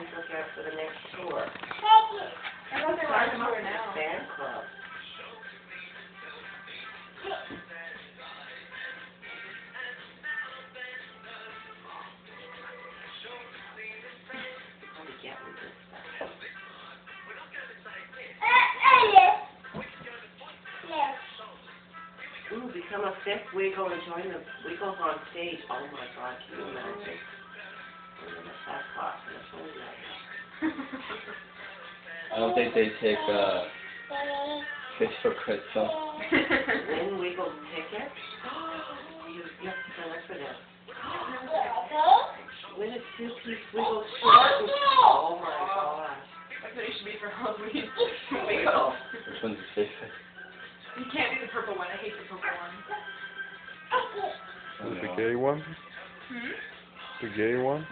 please look out for the next tour. I love their Sign art them tour for now. fan club. Ooh, become a fifth wiggle and join the wiggles on stage. Oh my god, can you imagine? I don't think they take uh, fish for Christmas. Win Wiggles tickets? You, you have to sign up for this. Win a two-piece Wiggles shirt. and- Oh my gosh. That's what it should be for Halloween. Wiggle. Which one's your favorite? You can't do the purple one. I hate the purple one. I don't The gay one? Hmm? The gay one?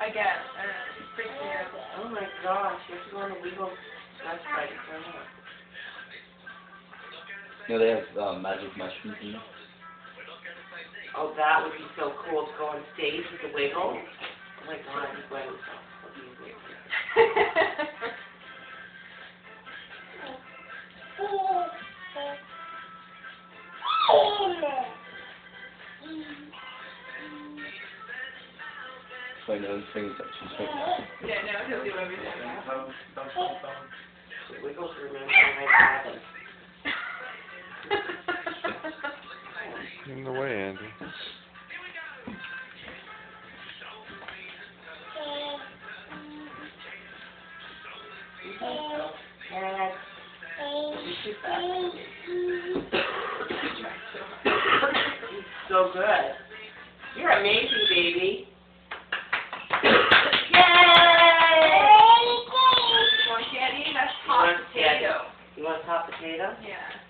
I guess. I don't know. It freaks me out. Oh my gosh, you have to go on the Wiggles website and sign up. No, they have uh, magic mushrooms in there. Oh, that would be so cool to go on stage with the Wiggles. Oh my god, he's wearing himself. That'd be amazing. So I know things that she's right now. yeah, no, he'll do everything. The Wiggles remember my father. In the way, Andy. Dad, you're too fast. He's so good. You're amazing, baby. Yeah.